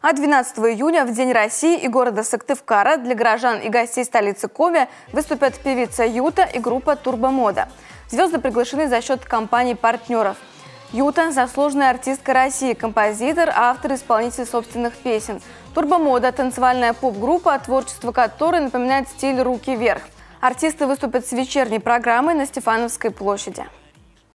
А 12 июня, в День России и города Сыктывкара, для горожан и гостей столицы Коми выступят певица Юта и группа Турбомода. Звезды приглашены за счет компаний-партнеров. Юта – заслуженная артистка России, композитор, автор и исполнитель собственных песен. Турбомода – танцевальная поп-группа, творчество которой напоминает стиль «Руки вверх». Артисты выступят с вечерней программой на Стефановской площади.